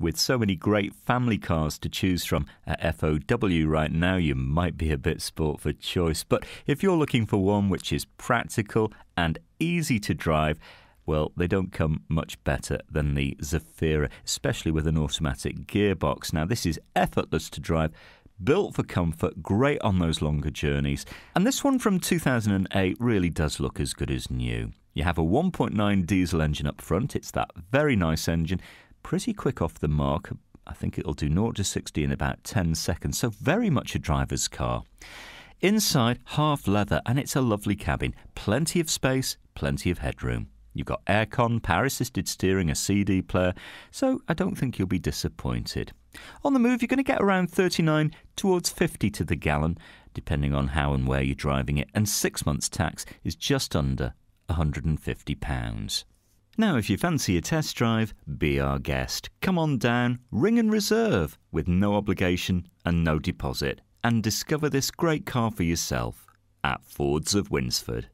With so many great family cars to choose from at FOW right now, you might be a bit sport for choice. But if you're looking for one which is practical and easy to drive, well, they don't come much better than the Zafira, especially with an automatic gearbox. Now, this is effortless to drive, built for comfort, great on those longer journeys. And this one from 2008 really does look as good as new. You have a 1.9 diesel engine up front, it's that very nice engine pretty quick off the mark. I think it'll do 0 to 60 in about 10 seconds, so very much a driver's car. Inside, half leather, and it's a lovely cabin. Plenty of space, plenty of headroom. You've got aircon, power assisted steering, a CD player, so I don't think you'll be disappointed. On the move, you're going to get around 39 towards 50 to the gallon, depending on how and where you're driving it, and six months' tax is just under £150. Now, if you fancy a test drive, be our guest. Come on down, ring and reserve with no obligation and no deposit, and discover this great car for yourself at Fords of Winsford.